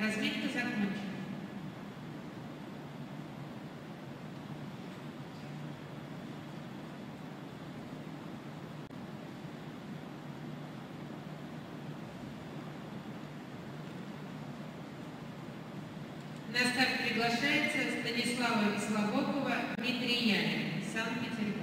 Разметка закончена. На старт приглашается Станислава Веслобокова, Дмитрий Янин, Санкт-Петербург.